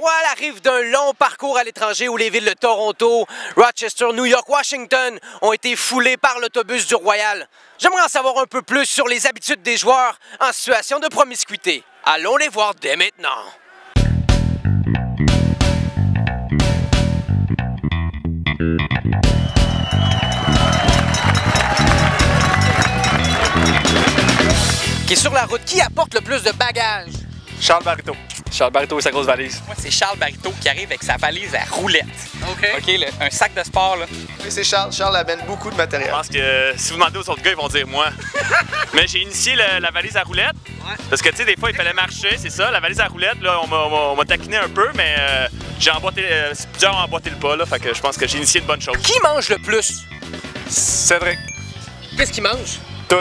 Royal arrive d'un long parcours à l'étranger où les villes de Toronto, Rochester, New York, Washington ont été foulées par l'autobus du Royal. J'aimerais en savoir un peu plus sur les habitudes des joueurs en situation de promiscuité. Allons les voir dès maintenant. Qui est sur la route, qui apporte le plus de bagages? Charles Barito. Charles Barito et sa grosse valise. Moi, c'est Charles Barito qui arrive avec sa valise à roulettes. OK. OK, le- un sac de sport, là. Oui, c'est Charles. Charles amène beaucoup de matériel. Je pense que euh, si vous demandez aux autres gars, ils vont dire moi. Mais j'ai initié le- la valise à roulettes. Parce que, tu sais, des fois, il fallait marcher, c'est ça. La valise à roulettes, là, on m'a- taquiné un peu, mais euh, j'ai emboîté, euh, plusieurs ont emboîté le pas, là. Fait que je pense que j'ai initié une bonne chose. Qui mange le plus? Cédric. Qu'est-ce qu'il mange? Tout.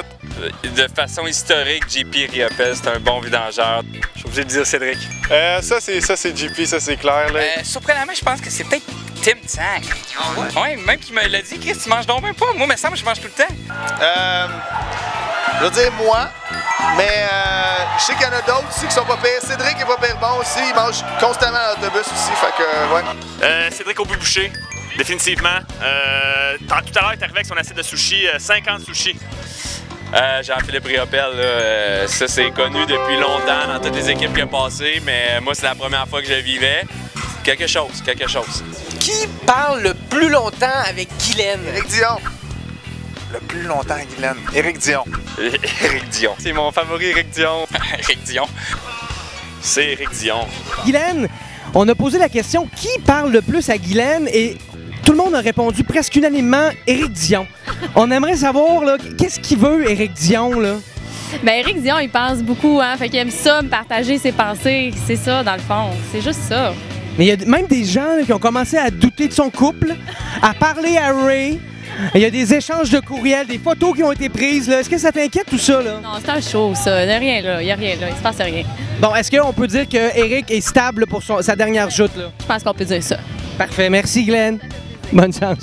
De façon historique, JP Riopel, c'est un bon vidangeur. Je suis obligé de dire Cédric. Euh, ça, c'est ça, c'est JP, ça, c'est clair. Là. Euh, surprenamment, je pense que c'est peut-être Tim Tang. ouais? même qu'il me l'a dit, Chris, tu manges donc même pas. Moi, il me semble que je mange tout le temps. Euh, je veux dire moi, mais euh, je sais qu'il y en a d'autres aussi qui sont pas pires. Cédric est pas pire bon aussi. Il mange constamment à l'autobus aussi. Fait que, euh, ouais. Euh, Cédric au bout bouché. Définitivement. Euh, tout à l'heure, il est arrivé avec son assiette de sushi, euh, 50 sushis. Euh, Jean-Philippe Riopel, là, euh, ça c'est connu depuis longtemps dans toutes les équipes qui ont passé, mais moi c'est la première fois que je le vivais. Quelque chose, quelque chose. Qui parle le plus longtemps avec Guylaine? Éric Dion. Le plus longtemps, Guylaine. Éric Dion. Éric Dion. C'est mon favori, Éric Dion. Eric Dion. C'est Éric Dion. Guylaine, on a posé la question qui parle le plus à Guylaine et tout le monde a répondu presque unanimement Éric Dion. On aimerait savoir là, qu'est-ce qu'il veut Éric Dion là? Ben Éric Dion, il pense beaucoup, hein. Fait qu'il aime ça, me partager ses pensées. C'est ça, dans le fond. C'est juste ça. Mais il y a même des gens là, qui ont commencé à douter de son couple, à parler à Ray. Il y a des échanges de courriels, des photos qui ont été prises. là. Est-ce que ça t'inquiète tout ça là? Non, c'est un show, ça. Il n'y a rien là. Il n'y a rien là. Il se passe rien. Bon, est-ce qu'on peut dire que Eric est stable pour son- sa dernière joute là? Je pense qu'on peut dire ça. Parfait, merci Glenn. 满场